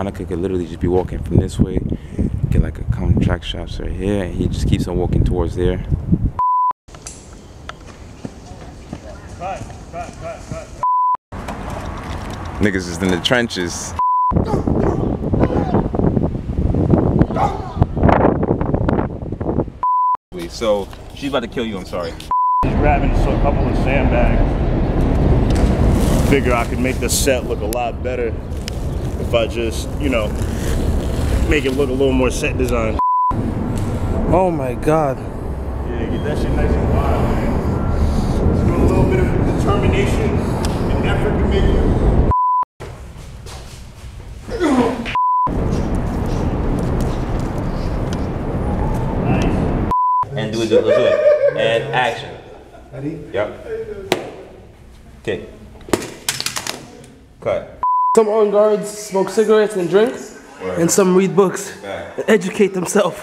Onika could literally just be walking from this way, get like a contract shops right here, and he just keeps on walking towards there. Niggas is in the trenches. So she's about to kill you. I'm sorry. Just grabbing a couple of sandbags. Figure I could make the set look a lot better if I just, you know, make it look a little more set design. Oh my god. Yeah, get that shit nice and wild, man. Let's do a little bit of determination and effort to make it. Nice. And do it. Do it. Do it. And action. Ready? Yep. Okay. Cut. Some on guards smoke cigarettes and drink, and some read books. And educate themselves.